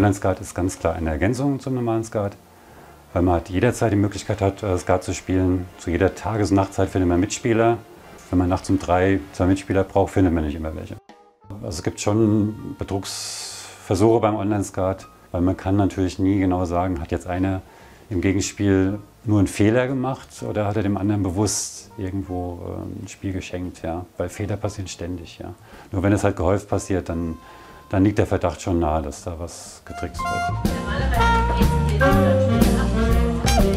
Online-Skat ist ganz klar eine Ergänzung zum normalen Skat, weil man halt jederzeit die Möglichkeit hat, äh, Skat zu spielen. Zu jeder Tages- und Nachtzeit findet man Mitspieler. Wenn man nachts um drei zwei Mitspieler braucht, findet man nicht immer welche. Also es gibt schon Betrugsversuche beim Online-Skat, weil man kann natürlich nie genau sagen, hat jetzt einer im Gegenspiel nur einen Fehler gemacht oder hat er dem anderen bewusst irgendwo äh, ein Spiel geschenkt, ja? Weil Fehler passieren ständig, ja. Nur wenn es halt gehäuft passiert, dann, dann liegt der Verdacht schon nahe, dass da was getrickst wird.